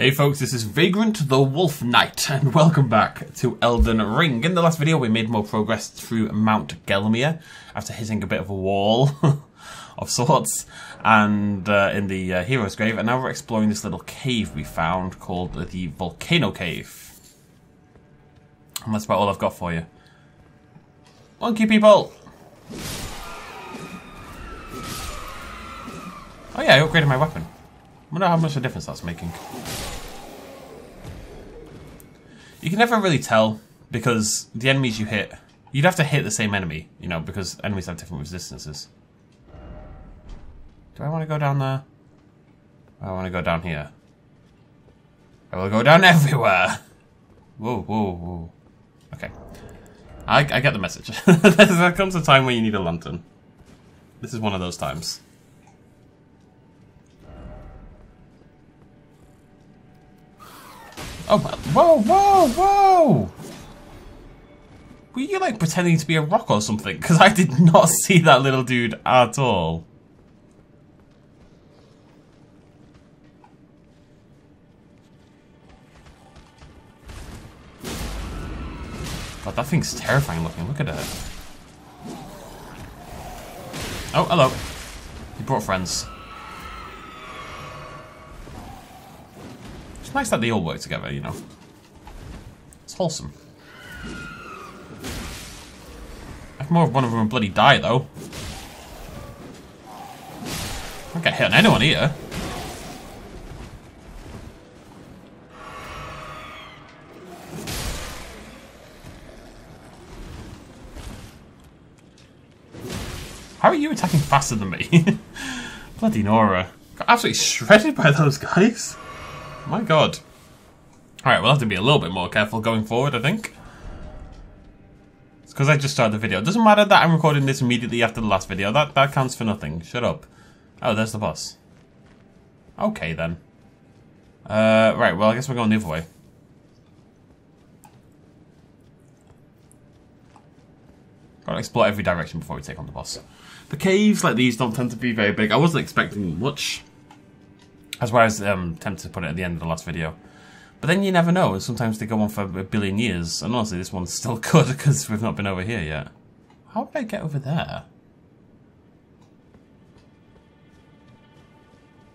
Hey folks, this is Vagrant the Wolf Knight, and welcome back to Elden Ring. In the last video, we made more progress through Mount Gelmir, after hitting a bit of a wall of sorts, and uh, in the uh, Hero's Grave, and now we're exploring this little cave we found called the Volcano Cave. And that's about all I've got for you. Monkey people! Oh yeah, I upgraded my weapon. I wonder how much of a difference that's making. You can never really tell because the enemies you hit, you'd have to hit the same enemy, you know, because enemies have different resistances. Do I want to go down there? I want to go down here. I will go down everywhere. Whoa, whoa, whoa. Okay. I, I get the message. there comes a time when you need a lantern. This is one of those times. Oh, whoa, whoa, whoa! Were you like pretending to be a rock or something? Because I did not see that little dude at all. God, that thing's terrifying looking. Look at it. Oh, hello. You brought friends. It's nice that they all work together, you know. It's wholesome. I can more of one of them bloody die, though. I can't get hit on anyone here. How are you attacking faster than me? bloody Nora. Got absolutely shredded by those guys. My god. Alright, we'll have to be a little bit more careful going forward, I think. It's because I just started the video. It doesn't matter that I'm recording this immediately after the last video. That, that counts for nothing. Shut up. Oh, there's the boss. Okay, then. Uh, right, well, I guess we're going the other way. Gotta explore every direction before we take on the boss. The caves like these don't tend to be very big. I wasn't expecting much. As well I was um, tempted to put it at the end of the last video. But then you never know, sometimes they go on for a billion years, and honestly this one's still good because we've not been over here yet. How did I get over there?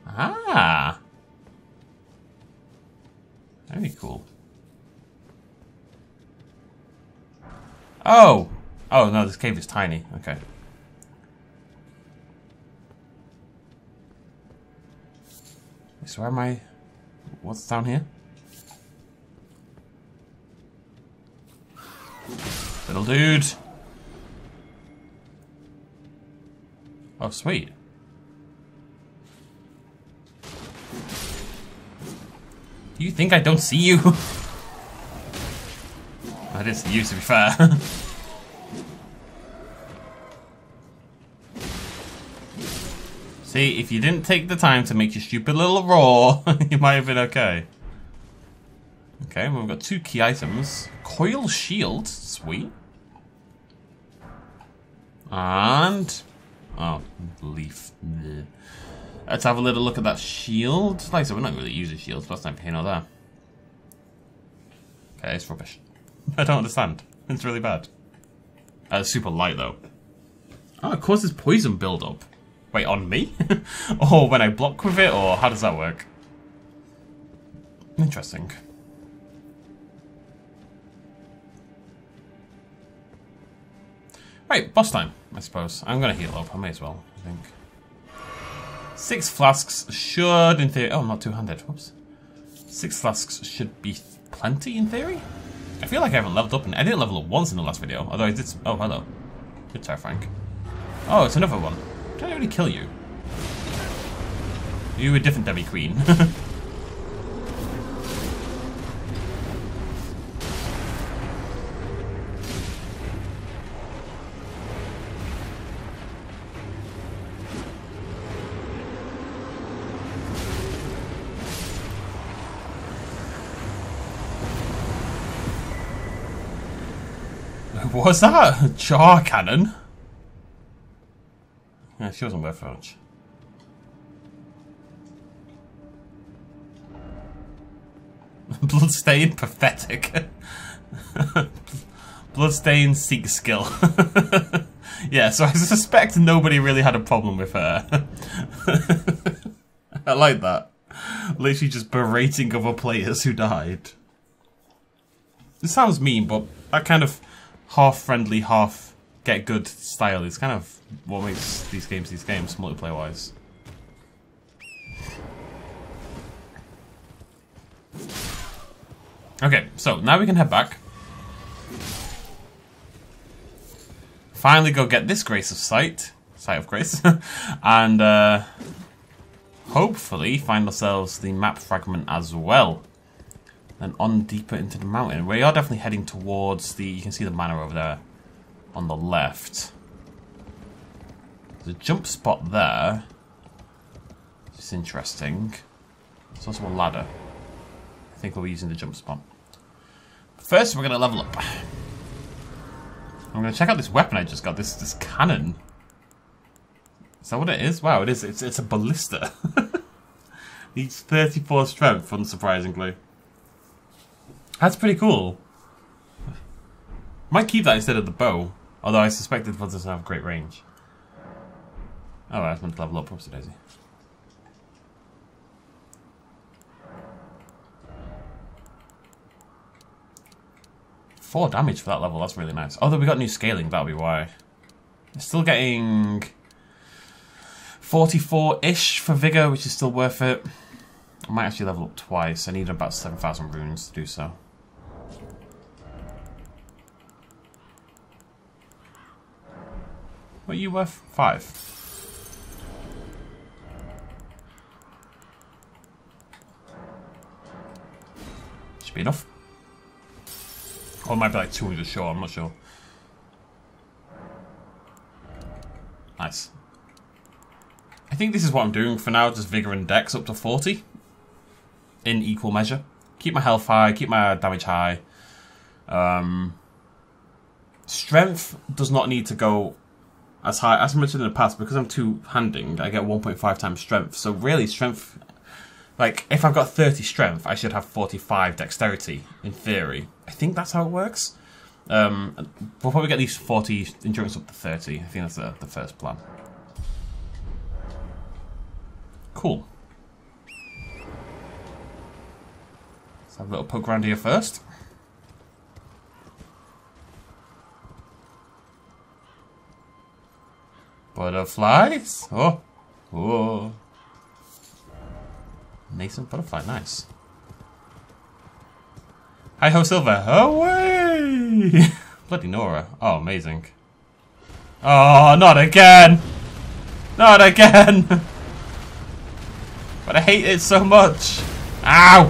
Ah! Very cool. Oh! Oh, no, this cave is tiny. Okay. So where am I? What's down here? Little dude. Oh, sweet. Do you think I don't see you? I didn't see you, to be fair. See, if you didn't take the time to make your stupid little roar, you might have been okay. Okay, well, we've got two key items. Coil shield, sweet. And... Oh, leaf. Let's have a little look at that shield. Like I said, we're not really using shields, but that's not here nor there. Okay, it's rubbish. I don't understand. It's really bad. Uh, it's super light, though. Oh, it causes poison buildup. Wait, on me? or when I block with it, or how does that work? Interesting. Right, boss time, I suppose. I'm gonna heal up, I may as well, I think. Six flasks should, in theory... Oh, I'm not two-handed, whoops. Six flasks should be plenty, in theory? I feel like I haven't leveled up, and I didn't level up once in the last video, although I did... Oh, hello. Good Frank. Oh, it's another one. Can I only kill you? You were different Debbie Queen. What's that? Jar cannon? się some effort. Bloodstain, pathetic. Bloodstain, seek skill. yeah, so I suspect nobody really had a problem with her. I like that. Literally just berating other players who died. It sounds mean, but that kind of half-friendly, half-get-good style is kind of what makes these games these games, multiplayer wise. Okay, so now we can head back. Finally go get this Grace of Sight, Sight of Grace, and uh, hopefully find ourselves the map fragment as well. Then on deeper into the mountain. We are definitely heading towards the, you can see the manor over there on the left. A jump spot there. It's interesting. There's also a ladder. I think we'll be using the jump spot. First, we're going to level up. I'm going to check out this weapon I just got. This this cannon. Is that what it is? Wow, it is. It's, it's a ballista. Needs 34 strength, unsurprisingly. That's pretty cool. Might keep that instead of the bow. Although I suspect it doesn't have great range. Oh, I was meant to level up. Whoopsie daisy. Four damage for that level, that's really nice. Oh, Although we got new scaling, that'll be why. Still getting 44-ish for Vigor, which is still worth it. I might actually level up twice. I need about 7,000 runes to do so. What are you worth? Five. Be enough. Or it might be like 200 sure, I'm not sure. Nice. I think this is what I'm doing for now, just Vigor and Dex up to 40. In equal measure. Keep my health high, keep my damage high. Um, strength does not need to go as high. As I mentioned in the past, because I'm two-handing, I get 1.5 times strength. So really, strength... Like, if I've got 30 strength, I should have 45 dexterity, in theory. I think that's how it works. Um, we'll probably get these 40 endurance up to 30. I think that's the, the first plan. Cool. Let's have a little poke around here first. Butterflies? Oh. Oh. Nascent butterfly, nice. Hi ho silver. Away! Bloody Nora. Oh, amazing. Oh, not again! Not again! but I hate it so much. Ow!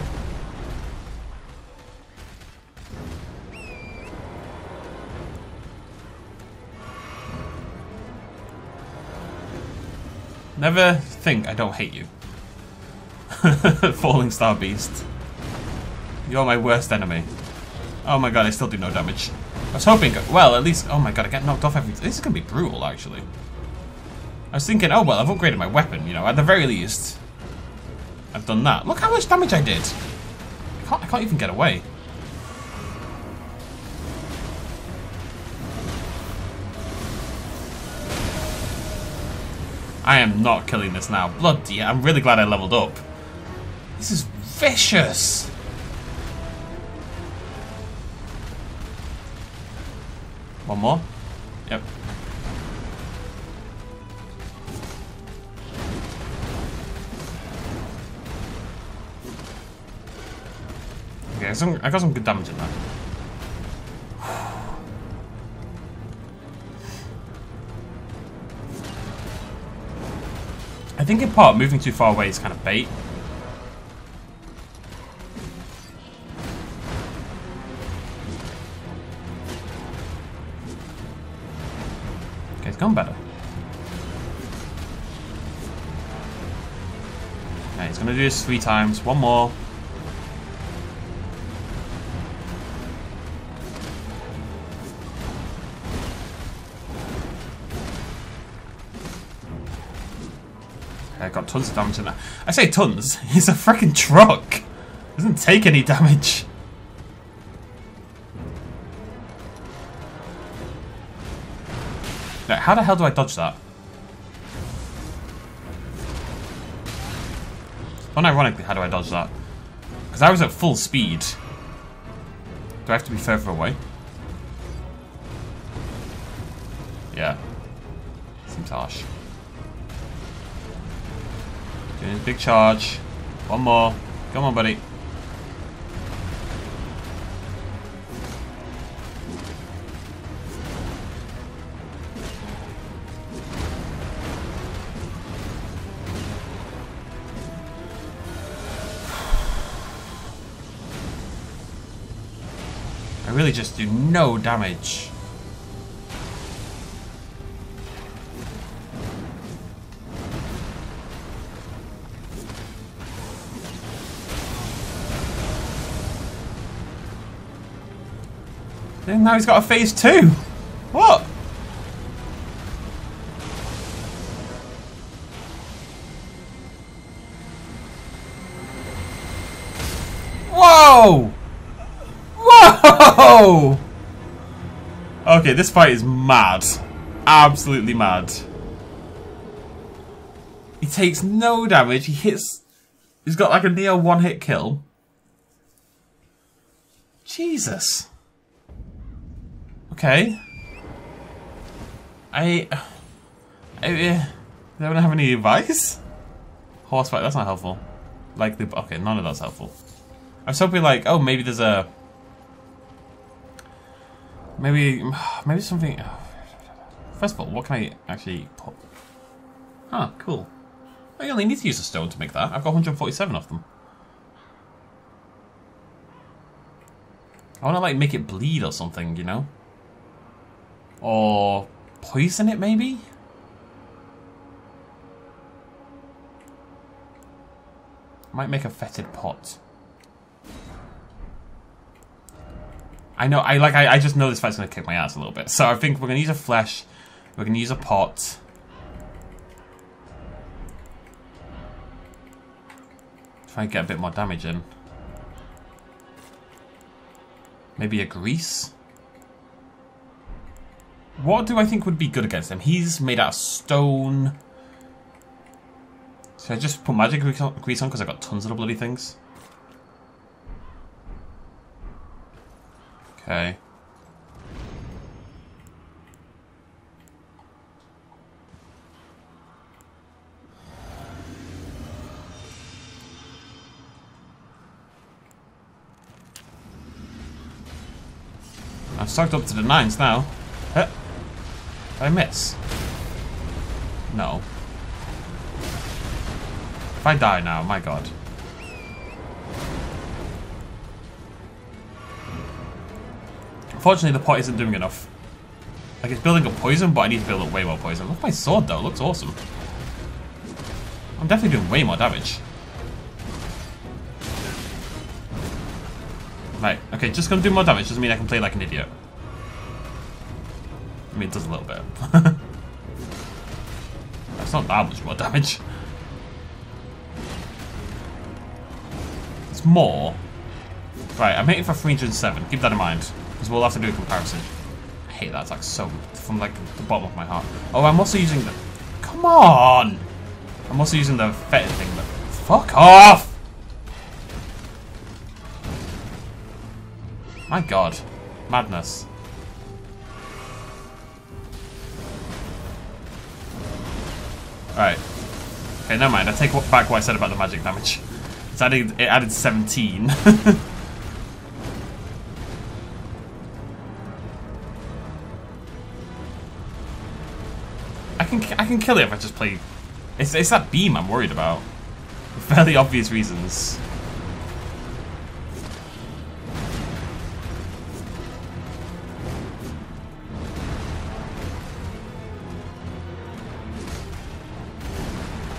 Never think I don't hate you. Falling Star Beast. You're my worst enemy. Oh my god, I still do no damage. I was hoping, well, at least, oh my god, I get knocked off every, this is going to be brutal, actually. I was thinking, oh well, I've upgraded my weapon, you know, at the very least. I've done that. Look how much damage I did. I can't, I can't even get away. I am not killing this now. Bloody, I'm really glad I leveled up. This is vicious. One more? Yep. Okay, I got some, good damage in that. I think in part, moving too far away is kind of bait. Three times. One more. I got tons of damage in that. I say tons. He's a freaking truck. It Doesn't take any damage. Now, how the hell do I dodge that? Unironically, how do I dodge that? Because I was at full speed. Do I have to be further away? Yeah. Seems harsh. Doing big charge. One more. Come on, buddy. Just do no damage. And now he's got a phase two. Okay, this fight is mad. Absolutely mad. He takes no damage. He hits... He's got like a near one-hit kill. Jesus. Okay. I... I... Uh, don't have any advice? Horse fight, that's not helpful. Like the... Okay, none of that's helpful. I was hoping like, oh, maybe there's a... Maybe... Maybe something... First of all, what can I actually put? Huh, cool. Oh, I only need to use a stone to make that. I've got 147 of them. I want to like make it bleed or something, you know? Or poison it, maybe? Might make a fetid pot. I know, I like, I, I just know this fight's gonna kick my ass a little bit. So I think we're gonna use a flesh, we're gonna use a pot. Try and get a bit more damage in. Maybe a grease? What do I think would be good against him? He's made out of stone. Should I just put magic grease on because I've got tons of the bloody things? Okay. I've sucked up to the nines now. Huh. I miss? No. If I die now, my god. Unfortunately, the pot isn't doing enough. Like, it's building up poison, but I need to build up way more poison. Look at my sword, though. It looks awesome. I'm definitely doing way more damage. Right, okay, just gonna do more damage doesn't mean I can play like an idiot. I mean, it does a little bit. That's not that much more damage. It's more. Right, I'm hitting for 307. Keep that in mind. Because we'll have to do a comparison. I hate that attack so from like the bottom of my heart. Oh, I'm also using the... Come on! I'm also using the fetid thing, but... Fuck off! My god. Madness. Alright. Okay, never mind. I take back what I said about the magic damage. It's added, it added 17. can I can kill it if I just play... It's, it's that beam I'm worried about. For fairly obvious reasons.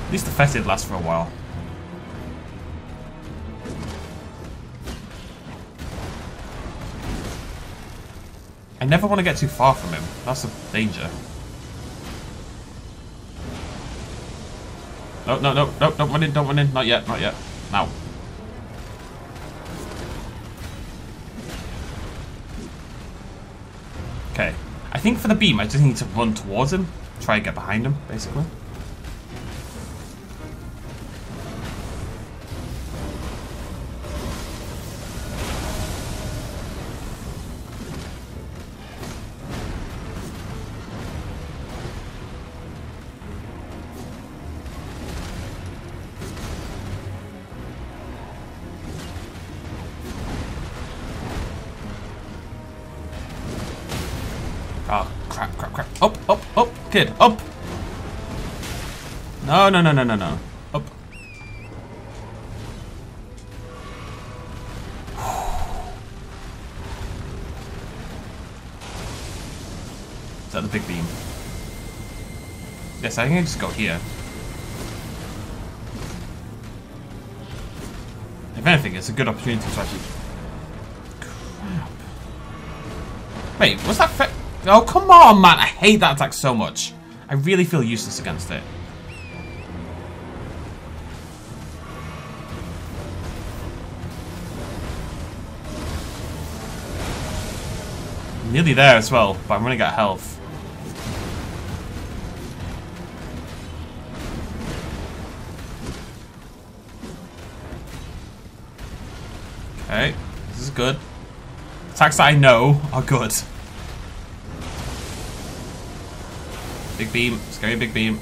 At least the fetid lasts for a while. I never want to get too far from him. That's a danger. No, no, no, no, don't run in, don't run in. Not yet, not yet. Now. Okay. I think for the beam, I just need to run towards him. Try and get behind him, basically. Kid, up! No, no, no, no, no, no. Up. Is that the big beam? Yes, I can just go here. If anything, it's a good opportunity to actually... Crap. Wait, was that Oh, come on, man. I hate that attack so much. I really feel useless against it. Nearly there as well, but I'm running out of health. Okay, this is good. Attacks that I know are good. Big beam, scary big beam.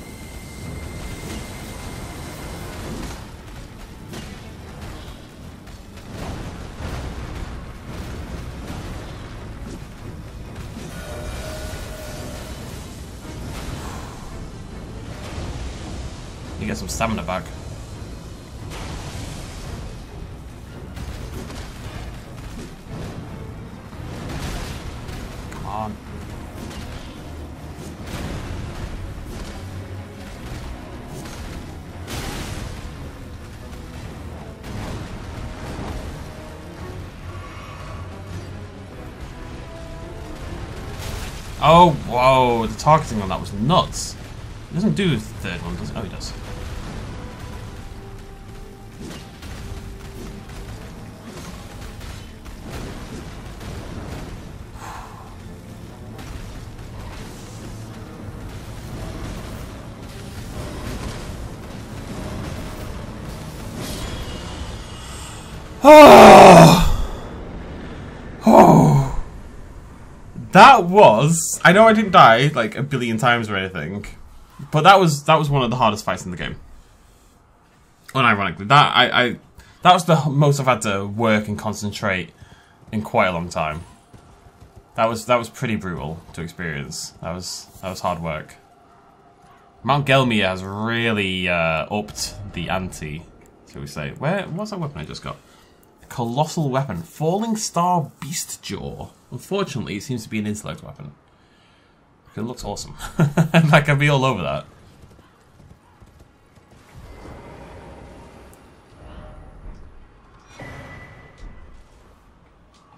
You get some stamina back. Targeting on that was nuts. He doesn't do the third one, does he? Oh, he does. That was. I know I didn't die like a billion times or anything, but that was that was one of the hardest fights in the game. Unironically, that I, I that was the most I've had to work and concentrate in quite a long time. That was that was pretty brutal to experience. That was that was hard work. Mount Gelmir has really uh, upped the ante, shall we say. Where what's that weapon I just got? Colossal weapon. Falling Star Beast Jaw. Unfortunately, it seems to be an intellect weapon. It looks awesome. like, I'd be all over that.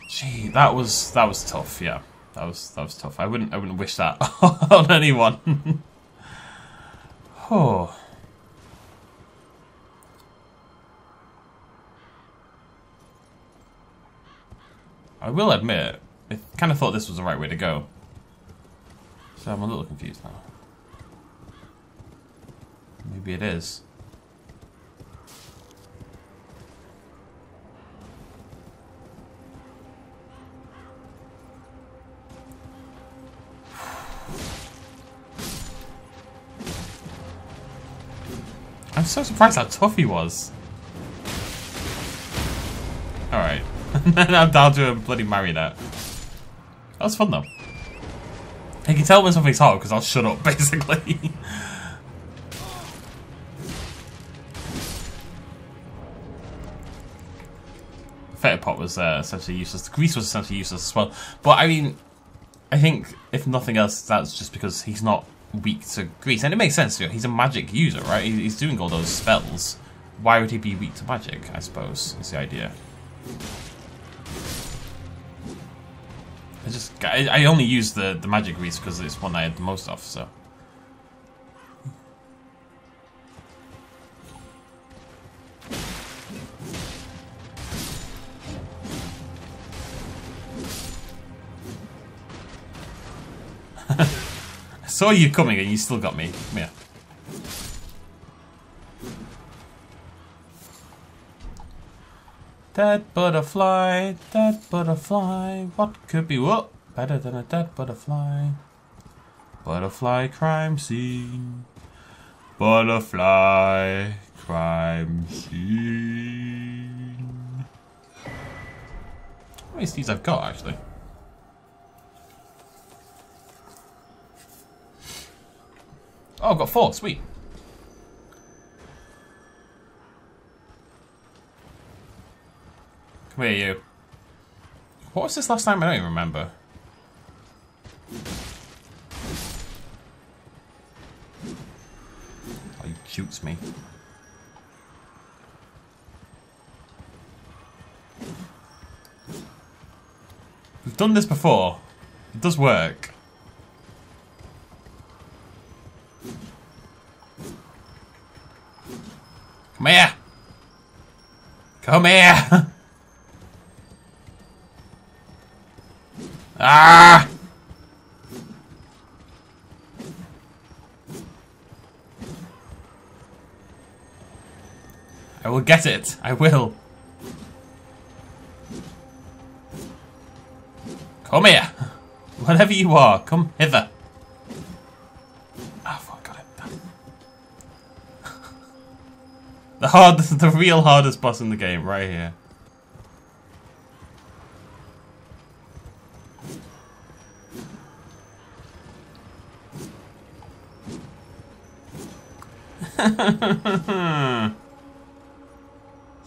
Gee, that was that was tough. Yeah, that was that was tough. I wouldn't I wouldn't wish that on anyone. oh. I will admit, I kind of thought this was the right way to go. So I'm a little confused now. Maybe it is. I'm so surprised how tough he was. Alright. I'm down to a bloody marionette. That was fun though. You can tell when something's hard because I'll shut up basically. Fetid pot was uh, essentially useless. The grease was essentially useless as well. But I mean, I think if nothing else, that's just because he's not weak to grease, and it makes sense. He's a magic user, right? He's doing all those spells. Why would he be weak to magic? I suppose is the idea. I I, only use the the magic grease because it's one I had the most of. So. I saw you coming and you still got me. Come here. Dead butterfly, dead butterfly, what could be what better than a dead butterfly? Butterfly crime scene. Butterfly crime scene. How many seeds I've got actually? Oh, I've got four, sweet. Come here, you. What was this last time? I don't even remember. Shoots me. We've done this before. It does work. Come here! Come here! get it. I will. Come here. Whatever you are, come hither. Oh, fuck, got it. the hardest, the real hardest boss in the game, right here.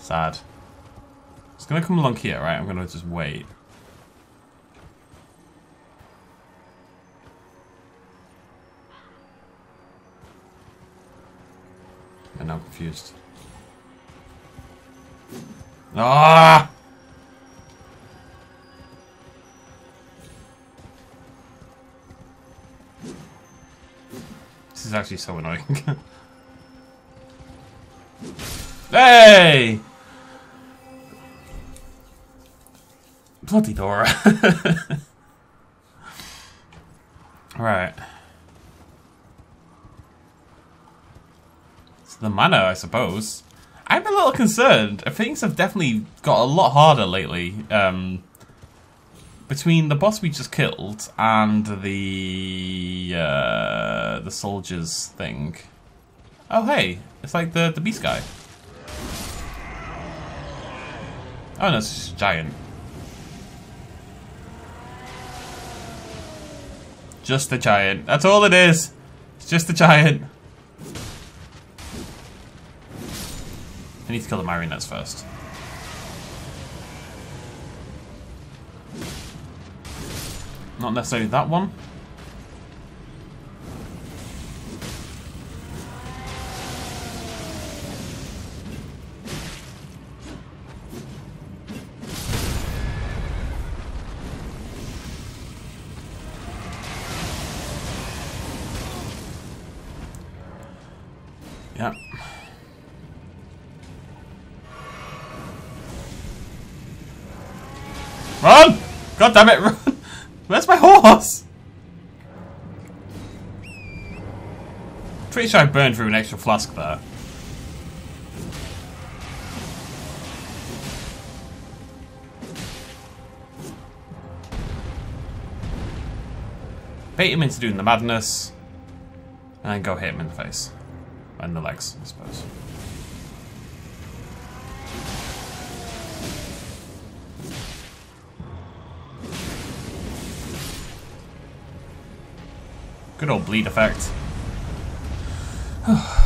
Sad. It's gonna come along here, right? I'm gonna just wait. And I'm confused. Ah! This is actually so annoying. hey! Bloody Dora. right. It's the mana, I suppose. I'm a little concerned. Things have definitely got a lot harder lately. Um, between the boss we just killed and the uh, the soldiers thing. Oh hey, it's like the the beast guy. Oh no, it's just giant. Just a giant. That's all it is. It's just a giant. I need to kill the marionettes first. Not necessarily that one. God damn it, run! Where's my horse? Pretty sure I burned through an extra flask there. Bait him into doing the madness, and then go hit him in the face. And the legs, I suppose. Good old bleed effect.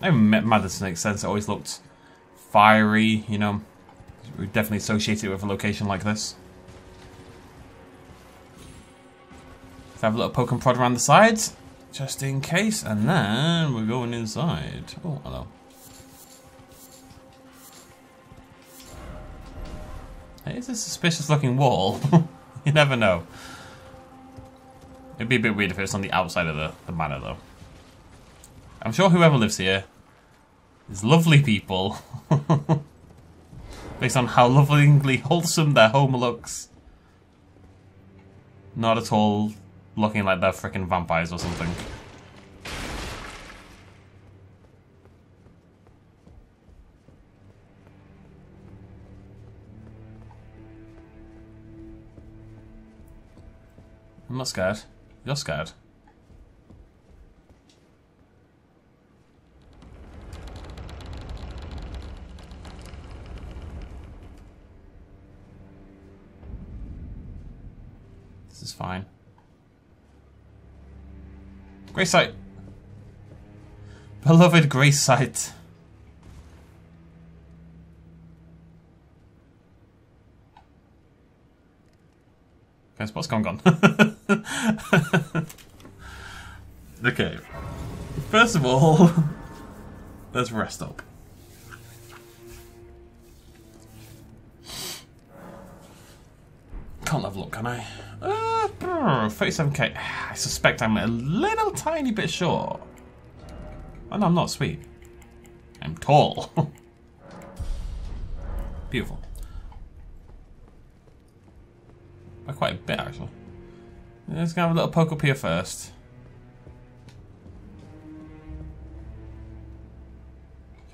I'm mad this makes sense. It always looked fiery, you know. We definitely associate it with a location like this. Let's have a little poke and prod around the sides, just in case, and then we're going inside. Oh, hello. It is a suspicious looking wall. you never know. It'd be a bit weird if it was on the outside of the, the manor, though. I'm sure whoever lives here is lovely people. Based on how lovingly wholesome their home looks. Not at all looking like they're freaking vampires or something. I'm not scared. You're scared. This is fine. Grace Sight. Beloved Grace What's going on? okay. First of all, let's rest up. Can't level up, can I? Uh, 37k. I suspect I'm a little tiny bit short. Oh no, I'm not sweet. I'm tall. Beautiful. By quite a bit, actually. Let's have a little poke up here first.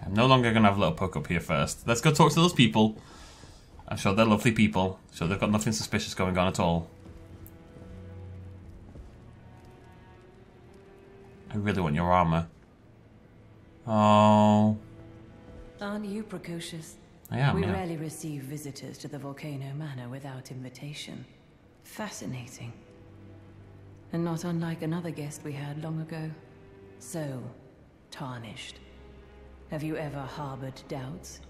I'm no longer going to have a little poke up here first. Let's go talk to those people. I'm sure they're lovely people, so they've got nothing suspicious going on at all. I really want your armor. Oh. Aren't you precocious? I am, We yeah. rarely receive visitors to the Volcano Manor without invitation. Fascinating. And not unlike another guest we had long ago. So, tarnished. Have you ever harbored doubts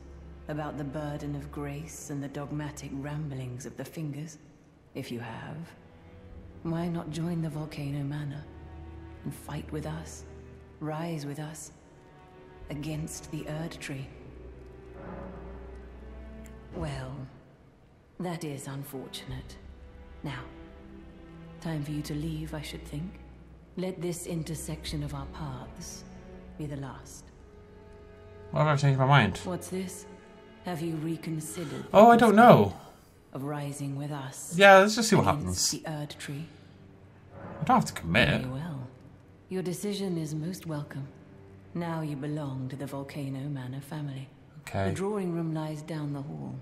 about the burden of grace and the dogmatic ramblings of the fingers? If you have, why not join the Volcano Manor and fight with us, rise with us, against the Erdtree? Well, that is unfortunate. Now, time for you to leave, I should think. Let this intersection of our paths be the last. Why have I changed my mind? What's this? Have you reconsidered? Oh, I don't know. Of rising with us. Yeah, let's just see what happens. The Erdtree. I don't have to commit. Very well. Your decision is most welcome. Now you belong to the Volcano Manor family. Okay. The drawing room lies down the hall.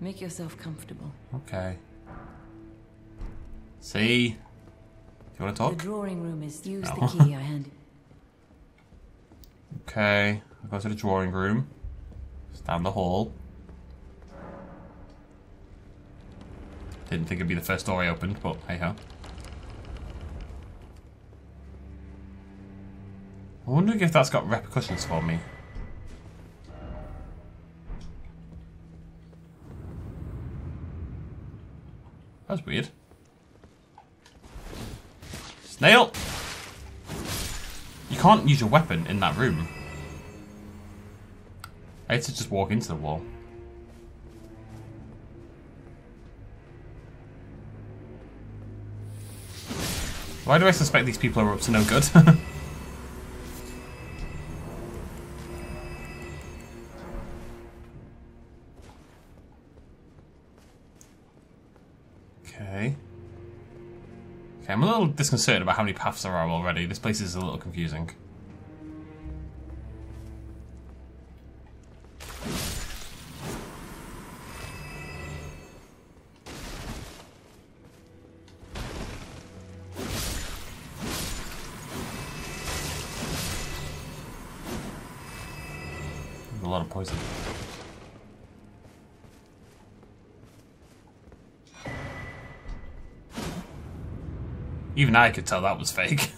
Make yourself comfortable. okay. See? Do you want to talk? The drawing room is use Oh. the key I handed. Okay, I'll go to the drawing room. It's down the hall. Didn't think it'd be the first door I opened, but hey ho. I'm wondering if that's got repercussions for me. That's weird. Snail! You can't use your weapon in that room. I had to just walk into the wall. Why do I suspect these people are up to no good? little disconcerted about how many paths there are already. This place is a little confusing. A lot of poison. Even I could tell that was fake.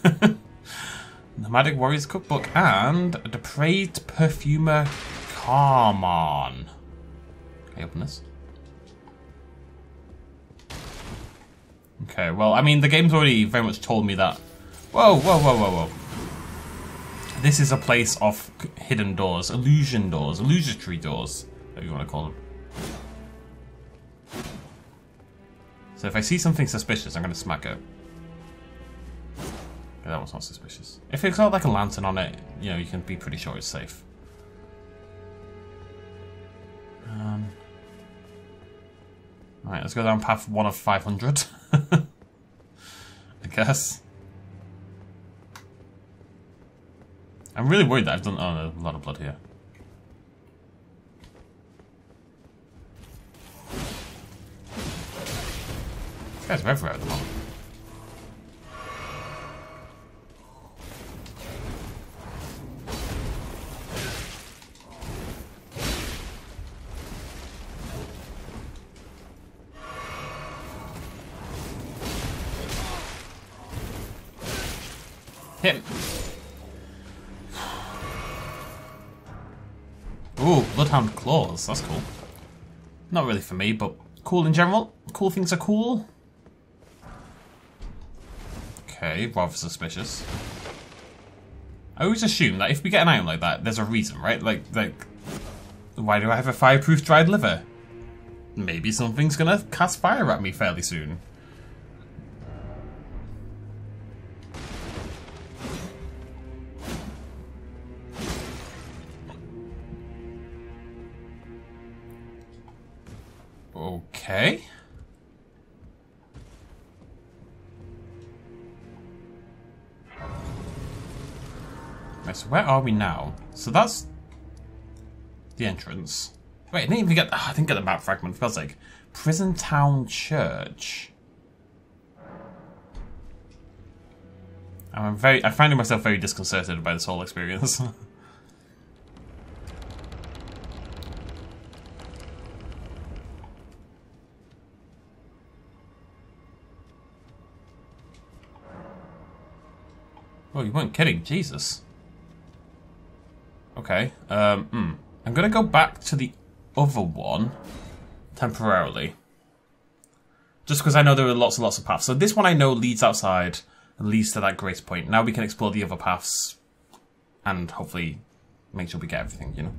Nomadic Warriors Cookbook and a Depraved Perfumer Carmaan. Can I open this? Okay, well, I mean, the game's already very much told me that. Whoa, whoa, whoa, whoa, whoa. This is a place of hidden doors, illusion doors, illusory doors, whatever you want to call them. So if I see something suspicious, I'm going to smack it. That one's not suspicious. If it's got like a lantern on it, you know, you can be pretty sure it's safe. Um, right, let's go down path one of 500. I guess. I'm really worried that I've done... Oh, a lot of blood here. These guys are everywhere at the moment. Ooh, Claws. That's cool. Not really for me, but cool in general. Cool things are cool. Okay, rather suspicious. I always assume that if we get an item like that, there's a reason, right? Like, like, why do I have a fireproof dried liver? Maybe something's gonna cast fire at me fairly soon. So where are we now? So that's the entrance. Wait, I didn't even get. Oh, I didn't get the map fragment. It feels like Prison Town Church. I'm very. I'm finding myself very disconcerted by this whole experience. oh, you weren't kidding, Jesus. Okay. Um. Hmm. I'm gonna go back to the other one temporarily. Just because I know there are lots and lots of paths. So this one I know leads outside and leads to that grace point. Now we can explore the other paths and hopefully make sure we get everything, you know.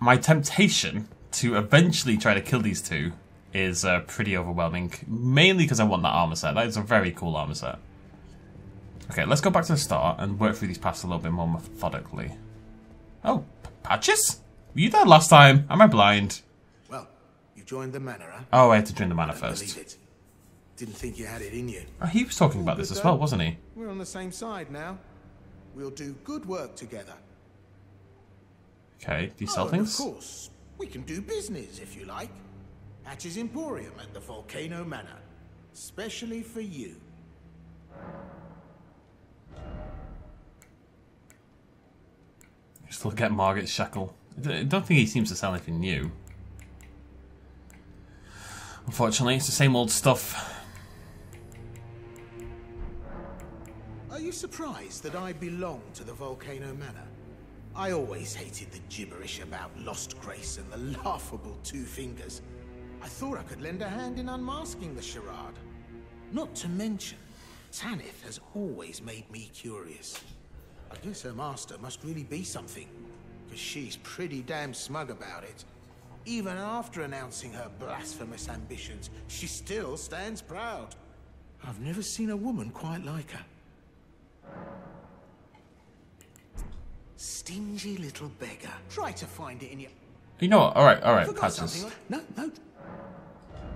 My temptation to eventually try to kill these two is uh, pretty overwhelming. Mainly because I want that armor set. That is a very cool armor set. Okay, let's go back to the start and work through these paths a little bit more methodically. Oh, Patches? Were you there last time? Am I blind? Well, you joined the manor, huh? Oh, I had to join the manor first. believe it. Didn't think you had it in you. Oh, he was talking about this as well, wasn't he? We're on the same side now. We'll do good work together. Okay, do you sell oh, things? Of course, we can do business if you like. Patches' Emporium at the Volcano Manor. Specially for you. Still get Margit's shackle. I don't- I don't think he seems to sell anything new. Unfortunately, it's the same old stuff. Are you surprised that I belong to the Volcano Manor? I always hated the gibberish about Lost Grace and the laughable Two Fingers. I thought I could lend a hand in unmasking the charade. Not to mention, Tanith has always made me curious. I guess her master must really be something, because she's pretty damn smug about it. Even after announcing her blasphemous ambitions, she still stands proud. I've never seen a woman quite like her. Stingy little beggar. Try to find it in your. You know what? Alright, alright, Forgot Patches. No, no.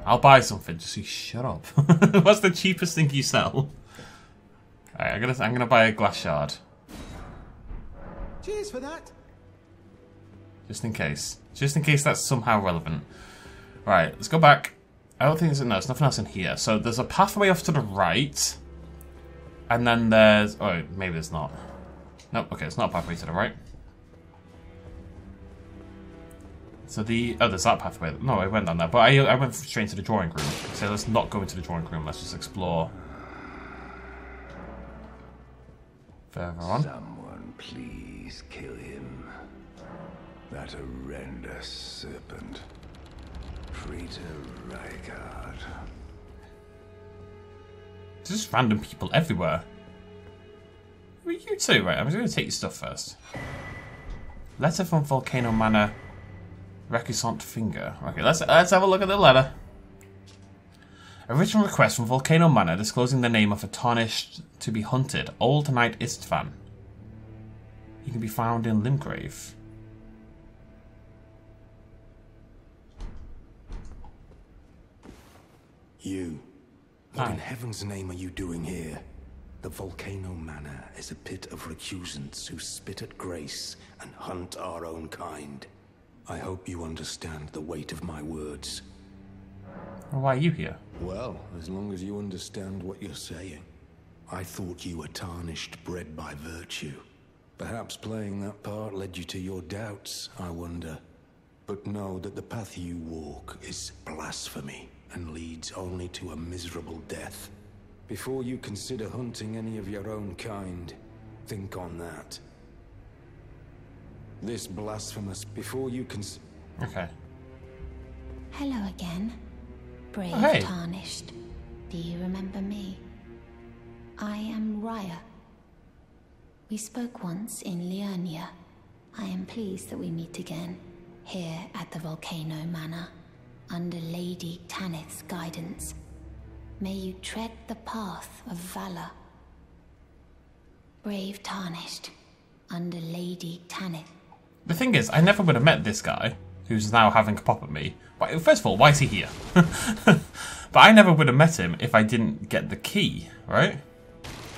I'll buy something, just shut up. What's the cheapest thing you sell? Alright, I'm gonna I'm gonna buy a glass shard. Cheers for that. Just in case. Just in case that's somehow relevant. Right, let's go back. I don't think there's no, there's nothing else in here. So there's a pathway off to the right. And then there's oh maybe there's not. Nope, okay, it's not a pathway to the right. So the oh there's that pathway. No, I went down there, but I I went straight into the drawing room. So let's not go into the drawing room, let's just explore. Further on. Someone please kill him. That horrendous serpent. Praetor Rykard. There's just random people everywhere. Are you two? Right, I'm just going to take your stuff first. Letter from Volcano Manor. Recusant Finger. Okay, let's let's have a look at the letter. A written request from Volcano Manor disclosing the name of a tarnished to be hunted, Old Knight Istvan. You can be found in Limgrave. You. What Hi. in heaven's name are you doing here? The Volcano Manor is a pit of recusants who spit at grace and hunt our own kind. I hope you understand the weight of my words. Well, why are you here? Well, as long as you understand what you're saying. I thought you were tarnished, bred by virtue. Perhaps playing that part led you to your doubts, I wonder. But know that the path you walk is blasphemy and leads only to a miserable death. Before you consider hunting any of your own kind, think on that. This blasphemous, before you cons- Okay. Hello again. Brave Oh, hey. Tarnished. Do you remember me? I am Rya. We spoke once in Liurnia. I am pleased that we meet again, here at the Volcano Manor, under Lady Tanith's guidance. May you tread the path of valor. Brave Tarnished, under Lady Tanith. The thing is, I never would have met this guy, who's now having a pop at me. Why- First of all, why is he here? but I never would have met him if I didn't get the key, right?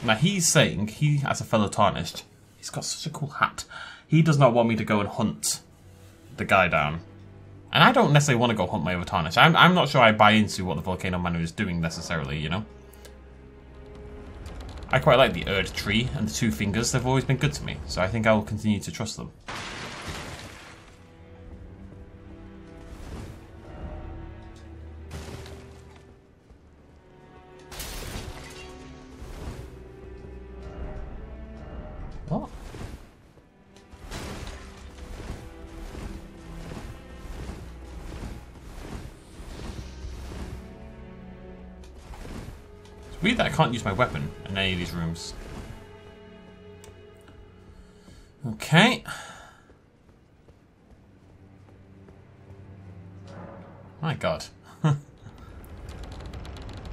Now he's saying, he, as a fellow tarnished, he's got such a cool hat. He does not want me to go and hunt the guy down. And I don't necessarily want to go hunt my other tarnished. I'm, I'm not sure I buy into what the Volcano Manor is doing necessarily, you know? I quite like the Erdtree and the two fingers. They've always been good to me, so I think I will continue to trust them. I can't use my weapon in any of these rooms. Okay. My god.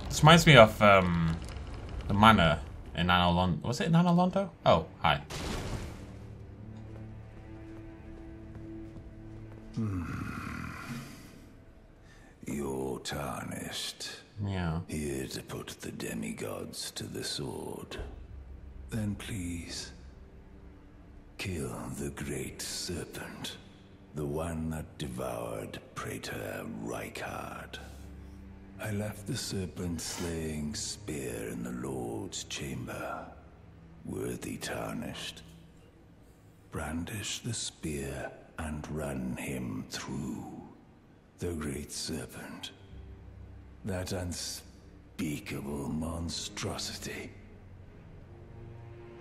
this reminds me of um, the manor in Anor Londo. Was it in? Oh, hi. You're tarnished. Yeah. Here to put the demigods to the sword. Then please, kill the great serpent. The one that devoured Praetor Rykard. I left the serpent slaying spear in the Lord's chamber. Worthy tarnished. Brandish the spear and run him through. The great serpent. That unspeakable monstrosity.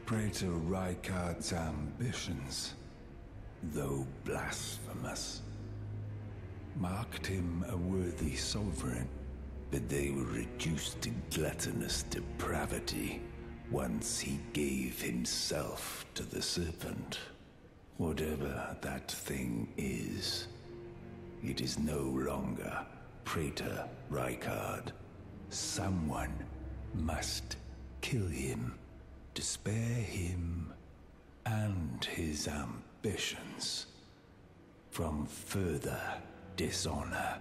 Praetor Rykard's ambitions, though blasphemous, marked him a worthy sovereign, but they were reduced to gluttonous depravity once he gave himself to the serpent. Whatever that thing is, it is no longer Praetor Rykard. Someone must kill him to spare him and his ambitions from further dishonor.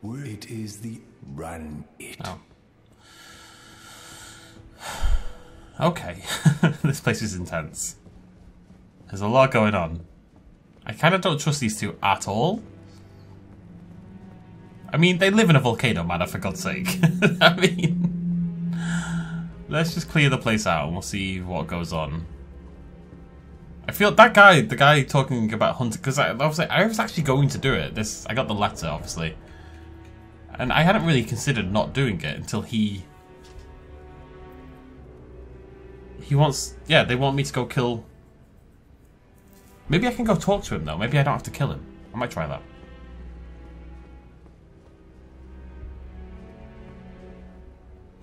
Where It is the run it. Oh. Okay. this place is intense. There's a lot going on. I kind of don't trust these two at all. I mean, they live in a volcano manor, for God's sake. I mean, let's just clear the place out and we'll see what goes on. I feel that guy, the guy talking about hunting, because I, I was like, I was actually going to do it. This, I got the letter, obviously, and I hadn't really considered not doing it until he he wants yeah they want me to go kill maybe i can go talk to him though maybe i don't have to kill him i might try that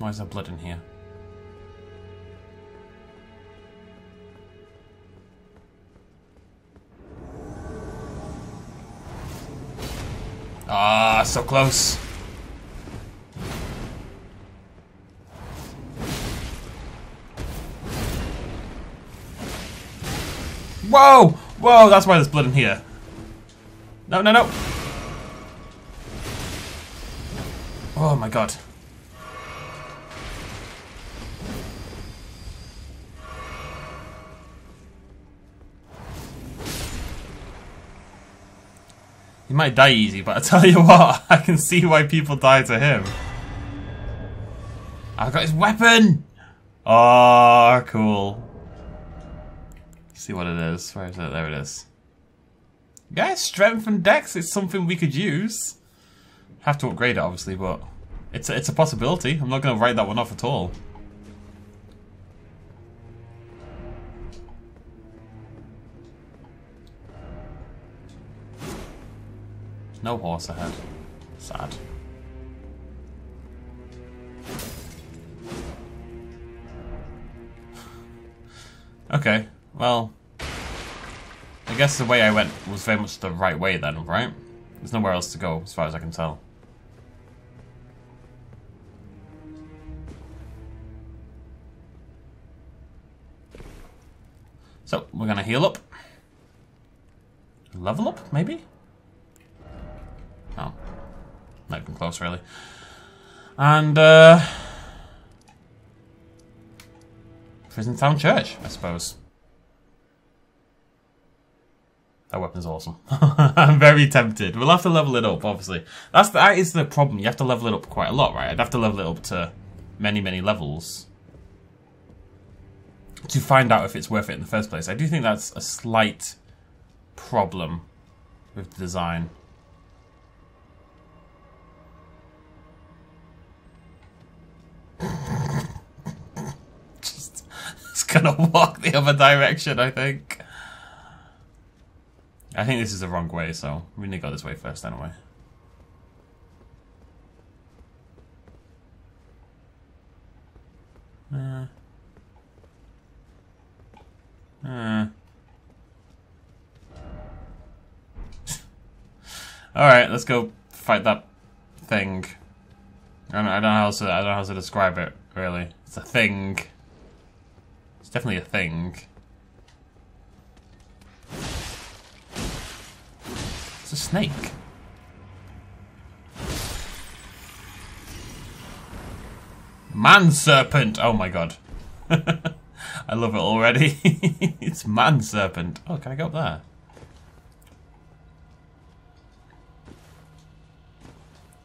why is there blood in here ah so close Whoa! Whoa, that's why there's blood in here. No, no, no. Oh my god. He might die easy, but I tell you what, I can see why people die to him. I've got his weapon! Oh, cool. see what it is. Where is it? There it is. Yeah, strength and dex is something we could use. Have to upgrade it, obviously, but it's a, it's a possibility. I'm not going to write that one off at all. No horse ahead. Sad. Okay, well... I guess the way I went was very much the right way then, right? There's nowhere else to go, as far as I can tell. So, we're gonna heal up. Level up, maybe? Oh. Not even close, really. And, uh... Prison Town Church, I suppose. That weapon's awesome. I'm very tempted. We'll have to level it up, obviously. That's the, that is the problem. You have to level it up quite a lot, right? I'd have to level it up to many, many levels to find out if it's worth it in the first place. I do think that's a slight problem with the design. Just, it's gonna walk the other direction, I think. I think this is the wrong way, so we need to go this way first anyway. Uh. Uh. Alright, let's go fight that thing. I don't, I don't know how to I don't know how to describe it, really. It's a thing. It's definitely a thing. It's a snake. Man serpent! Oh my god. I love it already. it's man serpent. Oh, can I go up there?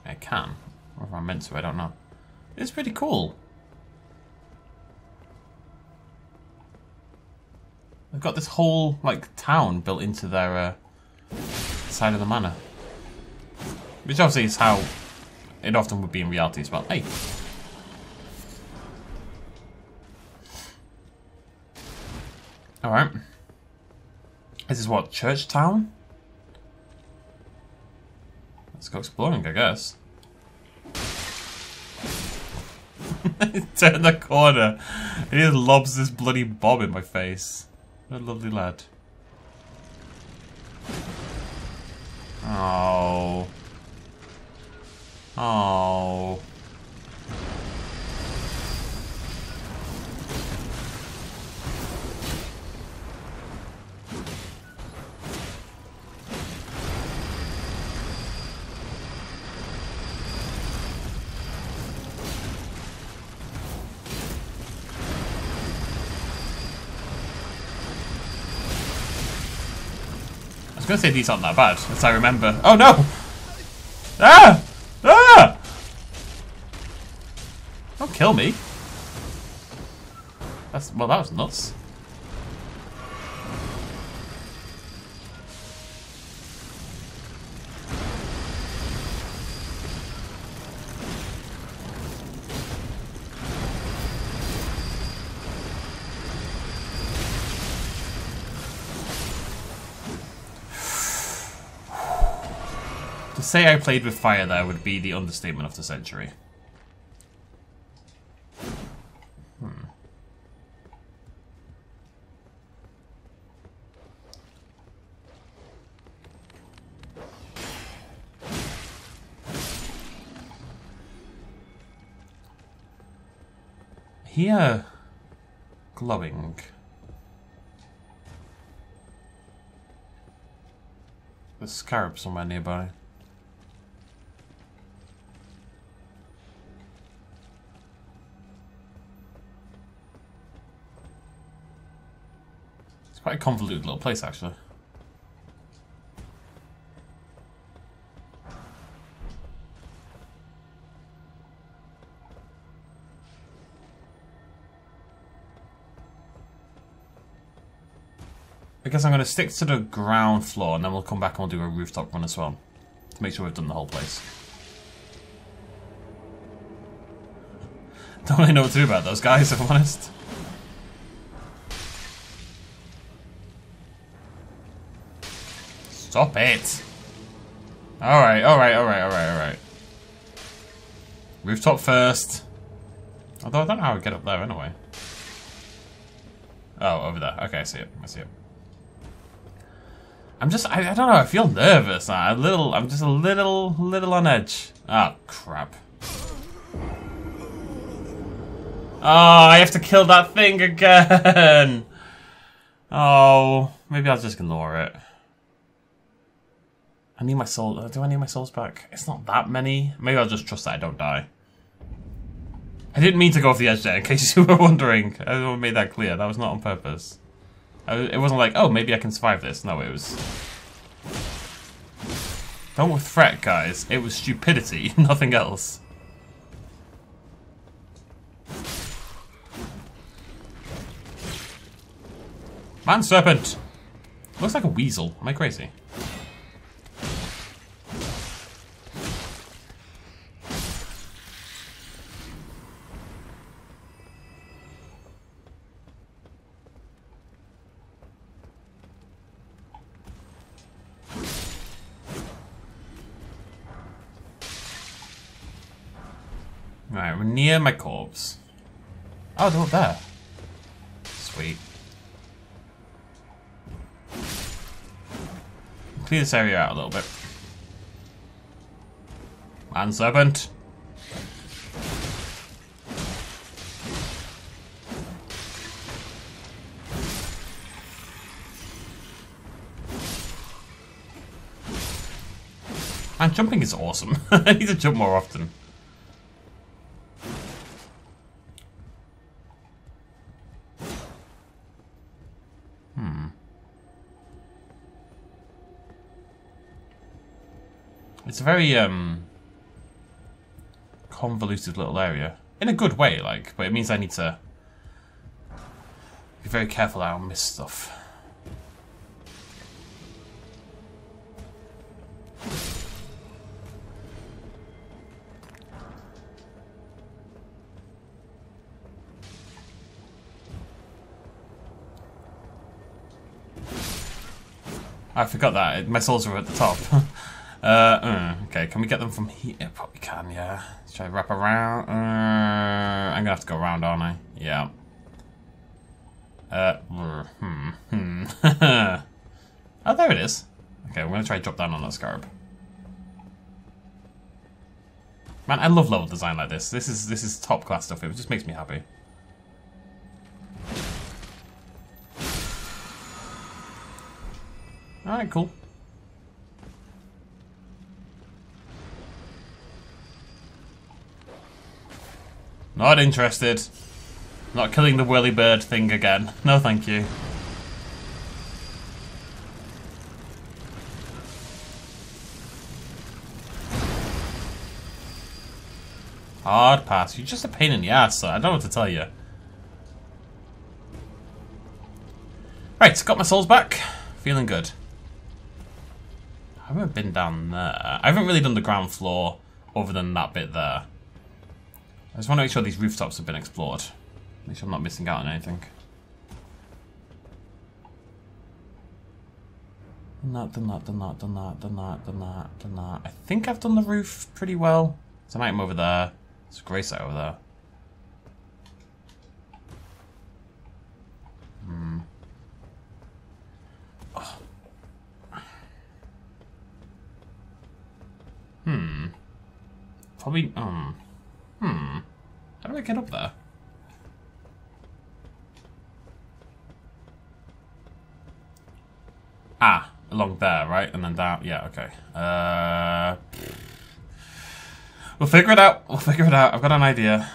I can. Or if I'm meant to, I don't know. It's pretty cool. They've got this whole, like, town built into their, uh, side of the manor. Which obviously is how it often would be in reality as well. Hey! Alright. This is what, Church Town? Let's go exploring, I guess. Turn the corner. He just lobs this bloody bob in my face. What a lovely lad. Oh. Gonna say these aren't that bad, as I remember. Oh no! Ah! Ah! Don't kill me. That's well, that was nuts. Say I played with fire there would be the understatement of the century. Hmm. Here, glowing. The scarab somewhere nearby. Quite a convoluted little place, actually. I guess I'm going to stick to the ground floor and then we'll come back and we'll do a rooftop run as well. To make sure we've done the whole place. Don't really know what to do about those guys, if I'm honest. Stop it! Alright, alright, alright, alright, alright. Rooftop first. Although I don't know how I get up there anyway. Oh, over there. Okay, I see it. I see it. I'm just, I, I don't know, I feel nervous. A little, I'm just a little, little on edge. Oh, crap. Oh, I have to kill that thing again. Oh, maybe I'll just ignore it. I need my soul. Do I need my souls back? It's not that many. Maybe I'll just trust that I don't die. I didn't mean to go off the edge there, in case you were wondering. I made that clear. That was not on purpose. It wasn't like, oh, maybe I can survive this. No, it was... Don't fret, guys. It was stupidity, nothing else. Man serpent! Looks like a weasel. Am I crazy? My corpse. Oh, they're up there. Sweet. Clear this area out a little bit. Man serpent. And jumping is awesome. I need to jump more often. It's a very um, convoluted little area. In a good way, like, but it means I need to be very careful I don't miss stuff. I forgot that. My souls were at the top. Uh, uh, okay, can we get them from here? Probably can, yeah. Let's try wrap around. Uh, I'm gonna have to go around, aren't I? Yeah. Uh, hmm, hmm. oh, there it is. Okay, we're gonna try drop down on that scarab. Man, I love level design like this. This is this is top class stuff. It just makes me happy. Alright, cool. Not interested. Not killing the whirly bird thing again. No, thank you. Hard pass. You're just a pain in the ass, so I don't know what to tell you. Right, got my souls back. Feeling good. I haven't been down there. I haven't really done the ground floor other than that bit there. I just want to make sure these rooftops have been explored. Make sure I'm not missing out on anything. Done that, done that, done that, done that, done that, done that, done that. I think I've done the roof pretty well. There's an item over there. There's a grace site over there. Hmm. Oh. Hmm. Probably, um... I get up there? Ah, along there, right? And then down. Yeah, okay. Uh, we'll figure it out. We'll figure it out. I've got an idea.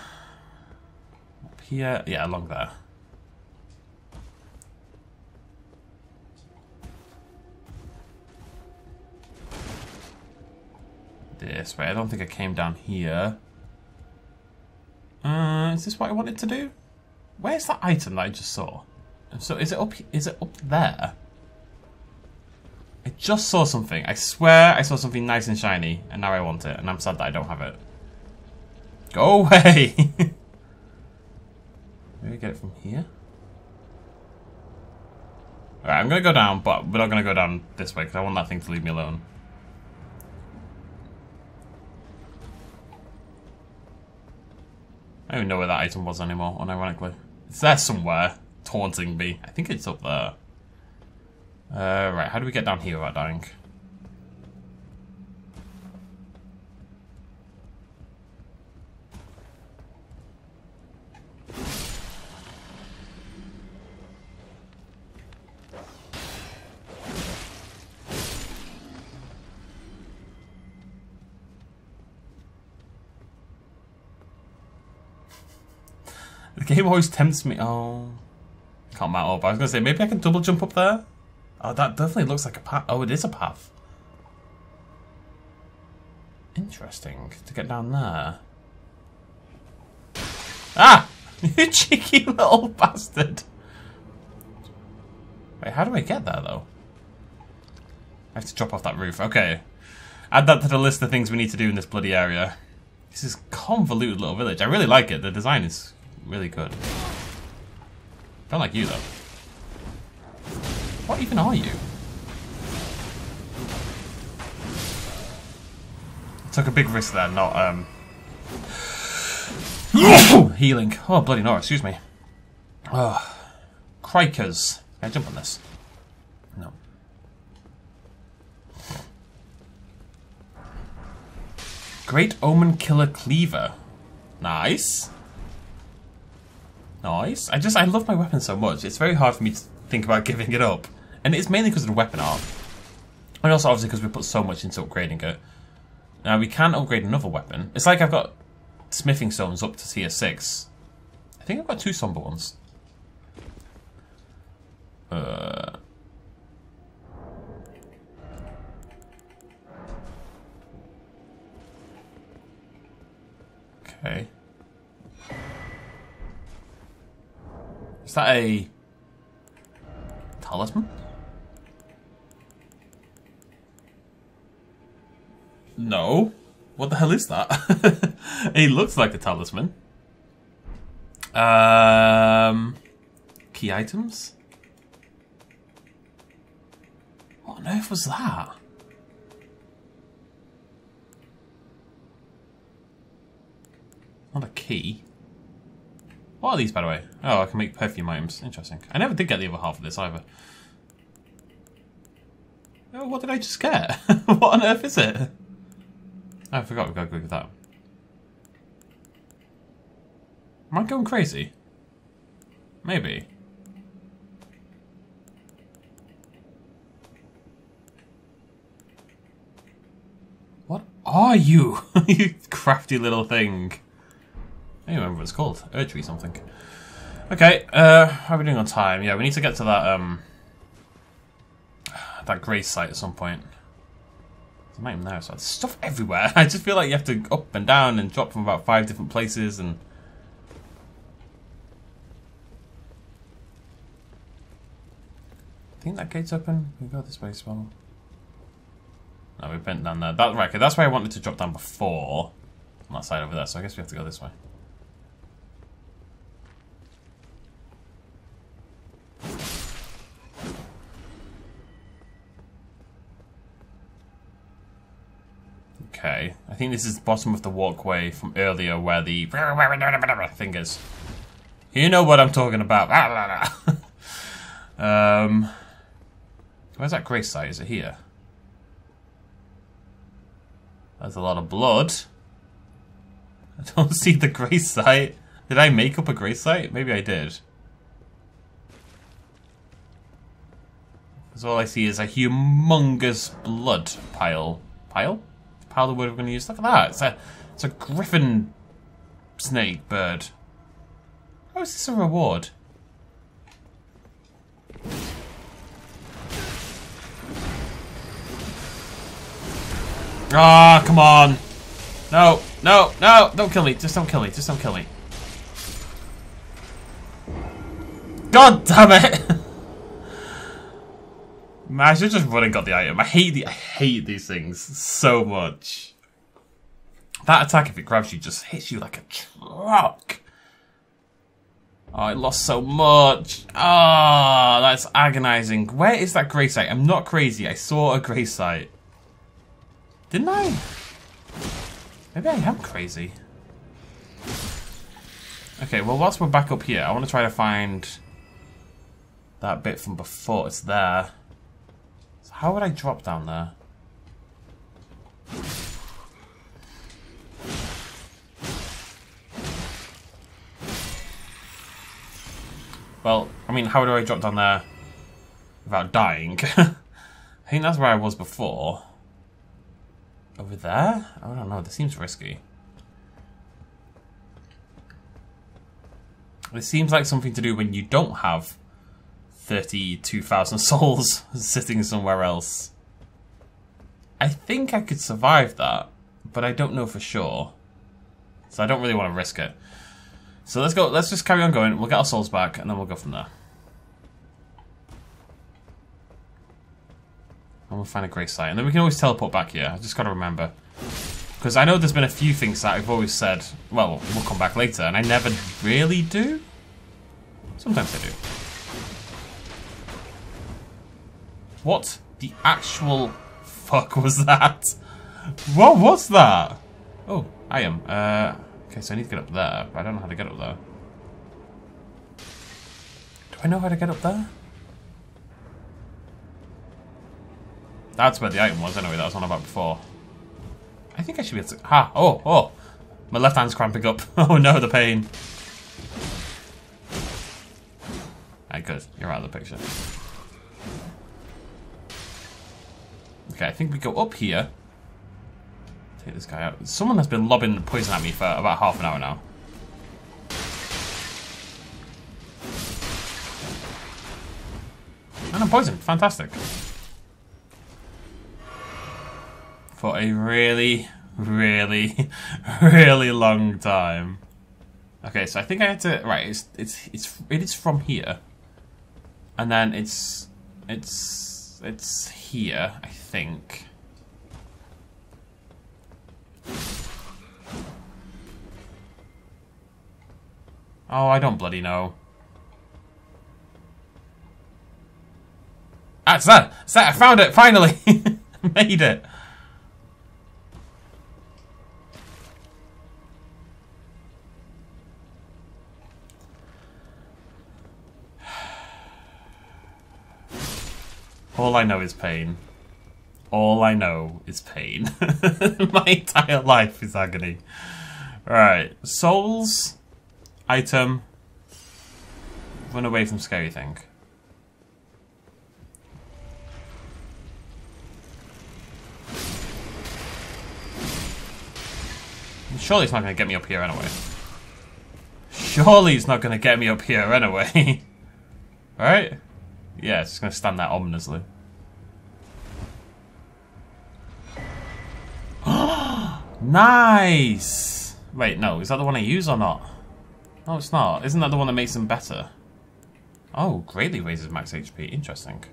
Up here. Yeah, along there. This way. I don't think I came down here. Uh, is this what I wanted to do? Where's that item that I just saw? So is it up? Is it up there? I just saw something. I swear I saw something nice and shiny, and now I want it, and I'm sad that I don't have it. Go away! Maybe get it from here? Alright, I'm gonna go down, but we're not gonna go down this way, because I want that thing to leave me alone. Don't even know where that item was anymore, unironically. It's there somewhere, taunting me. I think it's up there. Uh, right, how do we get down here without dying? Game always tempts me. Oh, can't mount up. I was gonna say maybe I can double jump up there. Oh, that definitely looks like a path. Oh, it is a path. Interesting to get down there. Ah, you cheeky little bastard. Wait, how do I get there though? I have to drop off that roof. Okay. Add that to the list of things we need to do in this bloody area. This is convoluted little village. I really like it. The design is really good. Don't like you though. What even are you? Took a big risk there, not um healing. Oh bloody no, excuse me. Oh. Crikers. Can I jump on this? No. Great Omenkiller Cleaver. Nice. Nice. I just, I love my weapon so much. It's very hard for me to think about giving it up. And it's mainly because of the weapon art. And also obviously because we put so much into upgrading it. Now we can upgrade another weapon. It's like I've got smithing stones up to tier 6. I think I've got two somber ones. Uh... Okay. Is that a talisman? No. What the hell is that? it looks like a talisman. Um, key items? What on earth was that? Not a key. What are these, by the way? Oh, I can make perfume items. Interesting. I never did get the other half of this either. Oh, what did I just get? what on earth is it? I forgot we got to go with that. Am I going crazy? Maybe. What are you? you crafty little thing. I don't remember what it's called. Erdtree something. Okay, uh, how are we doing on time? Yeah, we need to get to that, um... That grace site at some point. There's not even there, so there's stuff everywhere. I just feel like you have to go up and down and drop from about five different places and... I think that gate's open. We go this way well. No, we bent down there. That, right, okay, that's where I wanted to drop down before. On that side over there, so I guess we have to go this way. Okay, I think this is the bottom of the walkway from earlier where the is. You know what I'm talking about. um, where's that grace site? Is it here? There's a lot of blood. I don't see the grace site. Did I make up a grace site? Maybe I did. Because all I see is a humongous blood pile. Pile? The word we're going to use. Look at that. It's a, it's a griffin snake bird. How is this a reward? Ah, oh, come on. No, no, no. Don't kill me. Just don't kill me. Just don't kill me. God damn it. Man, I should just run and got the item. I hate the I hate these things so much. That attack, if it grabs you, just hits you like a truck. Oh, I lost so much. Ah, oh, that's agonizing. Where is that grace site? I'm not crazy. I saw a grace site. Didn't I? Maybe I am crazy. Okay, well, whilst we're back up here, I want to try to find that bit from before. It's there. How would I drop down there? Well, I mean, how do I drop down there without dying? I think that's where I was before. Over there? I don't know, this seems risky. It seems like something to do when you don't have 32,000 souls sitting somewhere else. I think I could survive that, but I don't know for sure. So I don't really want to risk it. So let's go. Let's just carry on going. We'll get our souls back, and then we'll go from there. And we'll find a grace site. And then we can always teleport back here. I just got to remember. Because I know there's been a few things that I've always said, well, we'll come back later, and I never really do. Sometimes I do. What the actual fuck was that? What was that? Oh, I am. Uh, Okay, so I need to get up there, but I don't know how to get up there. Do I know how to get up there? That's where the item was anyway, that was on about before. I think I should be able to... Ha! Oh, oh! My left hand's cramping up. oh no, the pain. Alright, good. You're out of the picture. Okay, I think we go up here. Take this guy out. Someone has been lobbing poison at me for about half an hour now. And I'm poisoned. Fantastic. For a really, really, really long time. Okay, so I think I had to right, it's it's it's it is from here. And then it's it's it's here, I think. Oh, I don't bloody know. Ah, That's that. That's that. I found it, finally. Made it. All I know is pain. All I know is pain. My entire life is agony. Alright, souls, item, run away from scary thing. Surely it's not going to get me up here anyway. Surely it's not going to get me up here anyway. Alright? Yeah, it's just going to stand there ominously. Nice! Wait, no, is that the one I use or not? No, it's not. Isn't that the one that makes them better? Oh, greatly raises max HP. Interesting.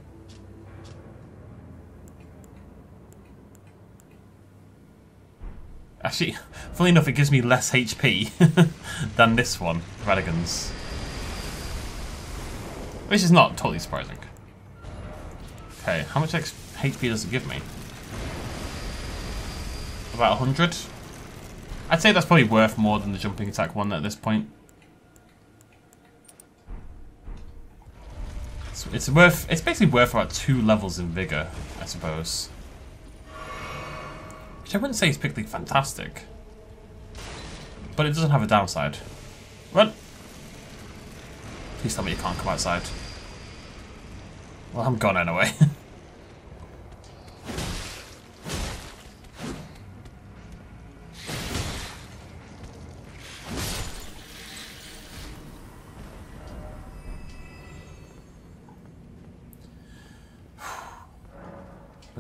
Actually, funnily enough, it gives me less HP than this one, Radagon's. Which is not totally surprising. Okay, how much HP does it give me? About 100? I'd say that's probably worth more than the jumping attack one at this point. It's, it's worth. It's basically worth about two levels in vigor, I suppose. Which I wouldn't say is particularly fantastic, but it doesn't have a downside. Run! Please tell me you can't come outside. Well, I'm gone anyway.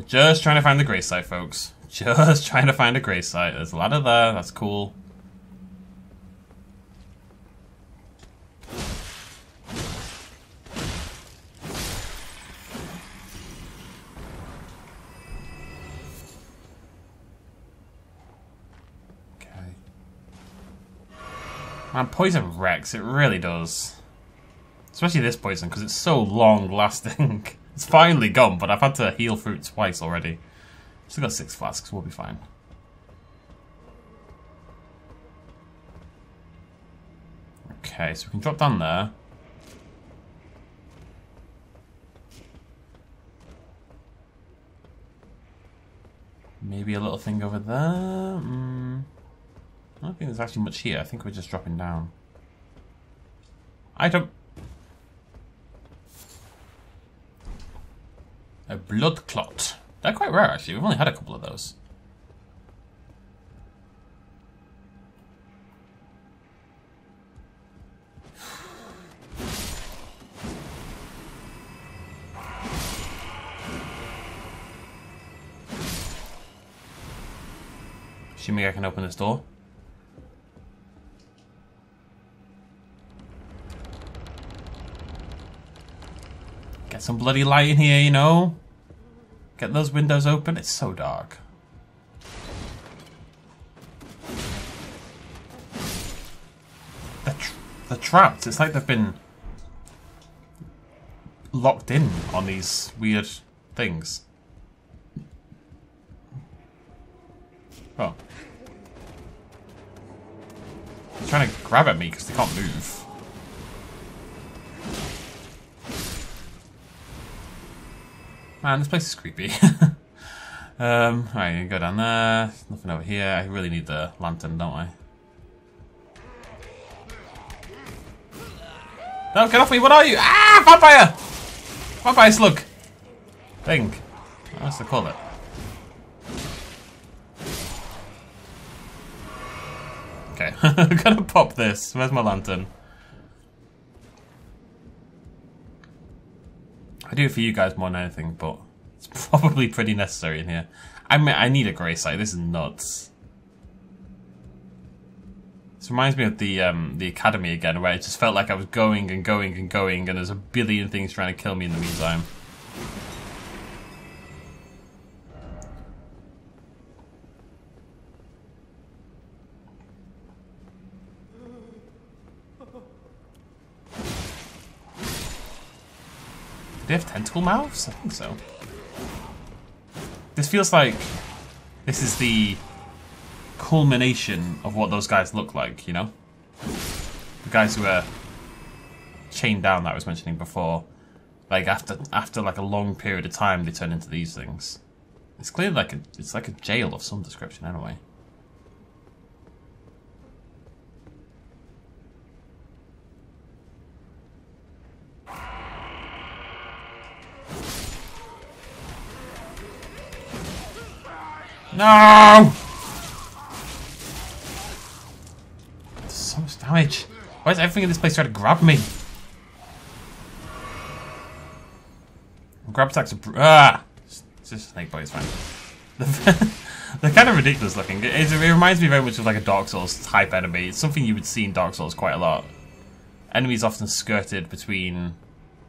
Just trying to find the grace site, folks. Just trying to find a grace site. There's a ladder there. That's cool. Okay. Man, poison wrecks. It really does. Especially this poison, because it's so long lasting. it's finally gone, but I've had to heal through it twice already. Still got six flasks, we'll be fine. Okay, so we can drop down there. Maybe a little thing over there. Mm. I don't think there's actually much here. I think we're just dropping down. I don't... A blood clot. They're quite rare, actually. We've only had a couple of those. Assuming I can open this door. Get some bloody light in here, you know? Get those windows open. It's so dark. They're, tra they're trapped. It's like they've been locked in on these weird things. Oh. They're trying to grab at me because they can't move. Man, this place is creepy. um, alright, go down there. Nothing over here. I really need the lantern, don't I? No, get off me! What are you? Ah! Vampire! Vampire slug! Thing. What's the call it? Okay, I'm gonna pop this. Where's my lantern? I do it for you guys more than anything, but it's probably pretty necessary in here. I mean, I need a grace site. This is nuts. This reminds me of the um, the academy again, where it just felt like I was going and going and going, and there's a billion things trying to kill me in the meantime. They have tentacle mouths? I think so. This feels like this is the culmination of what those guys look like, you know? The guys who are chained down that I was mentioning before. Like after after like a long period of time they turn into these things. It's clearly like a it's like a jail of some description anyway. No! So much damage. Why is everything in this place trying to grab me? Grab attacks are... Ah! It's just snake bite, it's fine. They're kind of ridiculous looking. It, it, reminds me very much of like a Dark Souls type enemy. It's something you would see in Dark Souls quite a lot. Enemies often skirted between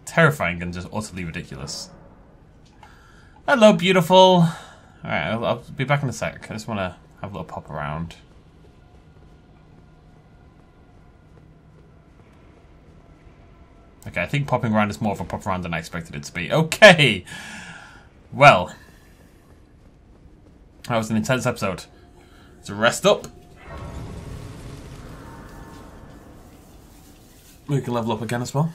terrifying and just utterly ridiculous. Hello, beautiful. Alright, I'll, I'll, be back in a sec. I just want to have a little pop around. Okay, I think popping around is more of a pop around than I expected it to be. Okay! Well. That was an intense episode. So rest up. We can level up again as well.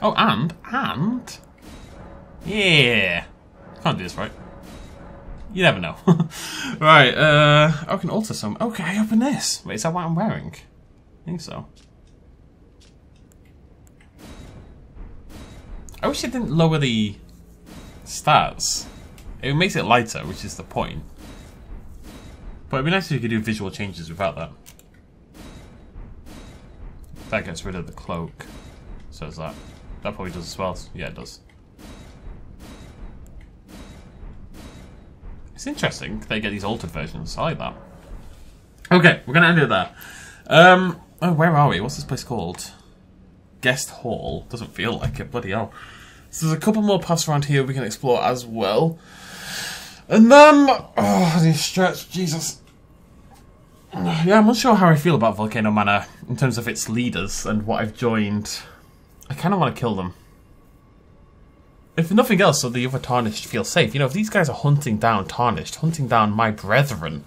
Oh, and, and, yeah. Can't do this right. You never know. right, uh, I can alter some. Okay, I open this. Wait, is that what I'm wearing? I think so. I wish it didn't lower the stats. It makes it lighter, which is the point. But it'd be nice if you could do visual changes without that. That gets rid of the cloak. So is that. That probably does as well. Yeah, it does. It's interesting they get these altered versions. I like that. Okay, we're gonna end it there. Um, oh, where are we? What's this place called? Guest Hall. Doesn't feel like it. Bloody hell. So there's a couple more paths around here we can explore as well. And then, oh, this stretch, Jesus. Yeah, I'm not sure how I feel about Volcano Manor in terms of its leaders and what I've joined. I kind of want to kill them. If nothing else, so the other Tarnished feel safe. You know, if these guys are hunting down Tarnished, hunting down my brethren,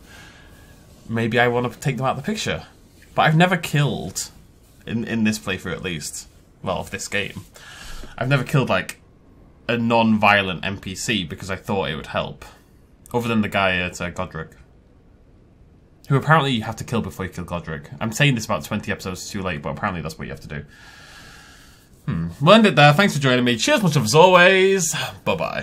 maybe I want to take them out of the picture. But I've never killed, in, in this playthrough at least, well, of this game, I've never killed, like, a non-violent NPC because I thought it would help. Other than the guy at uh, Godrick. Who apparently you have to kill before you kill Godrick. I'm saying this about 20 episodes too late, but apparently that's what you have to do. Hmm. We'll end it there. Thanks for joining me. Cheers much as always. Bye-bye.